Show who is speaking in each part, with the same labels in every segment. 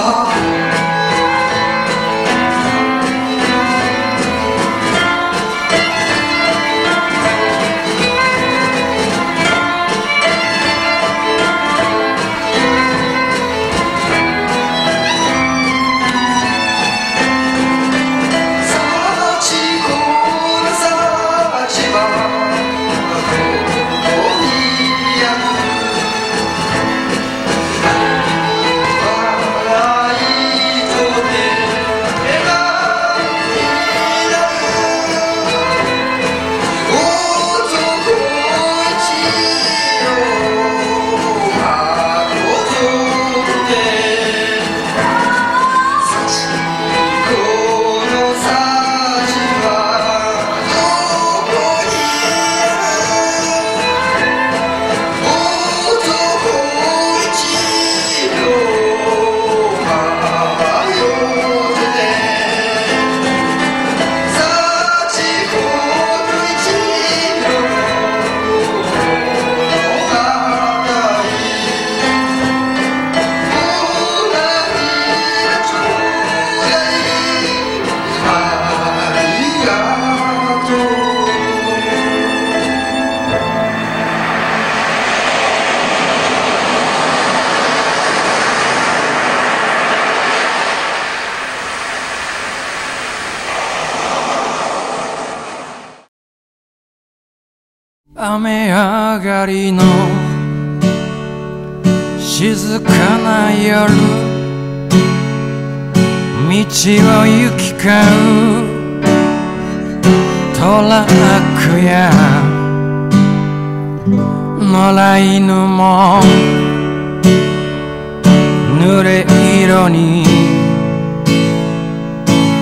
Speaker 1: 아. 雨上がりの静かな夜道を行き交うトラックや野良犬も濡れ色に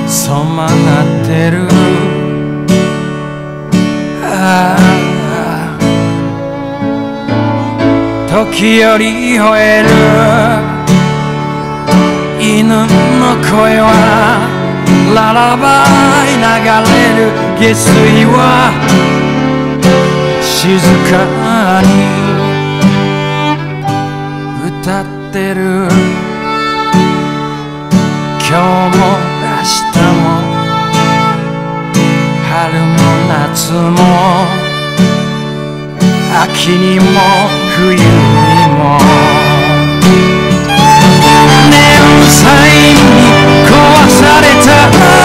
Speaker 1: 染まってる。時より吠える犬の声はララバイ流れる下水は静かに歌ってる今日も明日も春も夏も秋にも冬にも。に壊された